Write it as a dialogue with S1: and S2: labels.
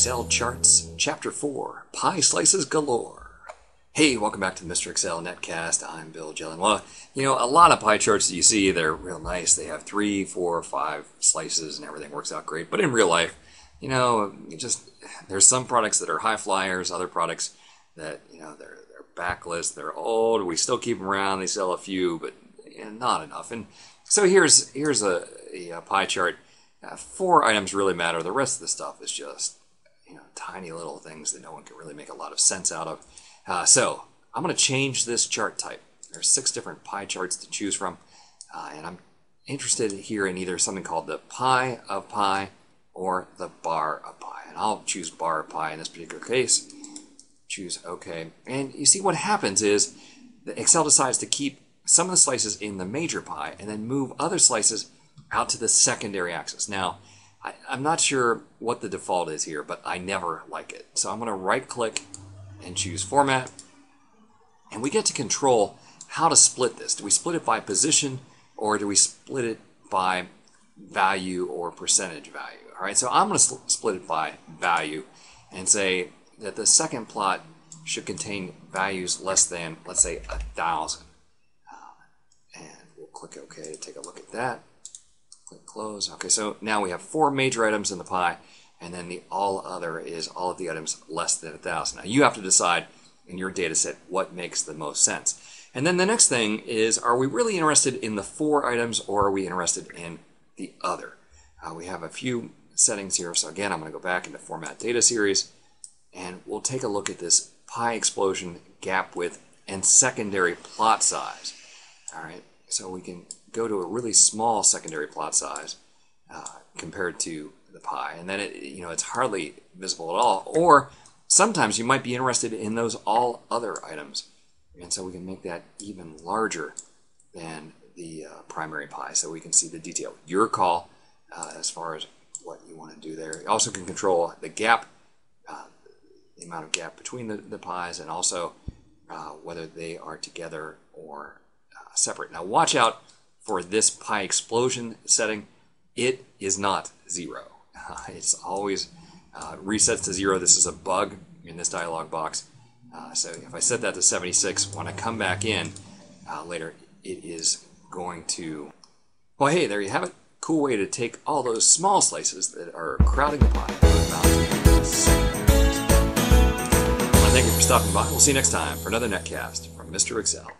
S1: Excel Charts, Chapter 4 Pie Slices Galore. Hey, welcome back to the Mr. Excel Netcast. I'm Bill Jelen. Well, you know, a lot of pie charts that you see, they're real nice. They have three, four, five slices and everything works out great. But in real life, you know, you just there's some products that are high flyers, other products that, you know, they're, they're backlist, they're old, we still keep them around, they sell a few, but not enough. And so here's here's a, a pie chart. Uh, four items really matter. The rest of the stuff is just tiny little things that no one can really make a lot of sense out of. Uh, so I'm going to change this chart type. There's six different pie charts to choose from, uh, and I'm interested here in either something called the pie of pie or the bar of pie. And I'll choose bar of pie in this particular case. Choose OK. And you see what happens is Excel decides to keep some of the slices in the major pie and then move other slices out to the secondary axis. Now, I, am not sure what the default is here, but I never like it. So I'm going to right click and choose format. And we get to control how to split this. Do we split it by position or do we split it by value or percentage value? All right, so I'm going to split it by value and say that the second plot should contain values less than, let's say, a thousand uh, And we'll click OK to take a look at that. Click close. Okay, so now we have four major items in the pie, and then the all other is all of the items less than a thousand. Now you have to decide in your data set what makes the most sense. And then the next thing is, are we really interested in the four items or are we interested in the other? Uh, we have a few settings here. So again, I'm going to go back into Format Data Series and we'll take a look at this pie explosion gap width and secondary plot size. All right, so we can go to a really small secondary plot size uh, compared to the pie, and then it, you know it's hardly visible at all. Or sometimes you might be interested in those all other items, and so we can make that even larger than the uh, primary pie, so we can see the detail. Your call uh, as far as what you want to do there. You also can control the gap, uh, the amount of gap between the, the pies, and also uh, whether they are together or separate. Now watch out for this pie explosion setting. It is not zero. Uh, it's always uh, resets to zero. This is a bug in this dialog box. Uh, so if I set that to 76, when I come back in uh, later, it is going to... Well, hey, there you have it. Cool way to take all those small slices that are crowding the pie thank you for stopping by. We'll see you next time for another netcast from Mr. Excel.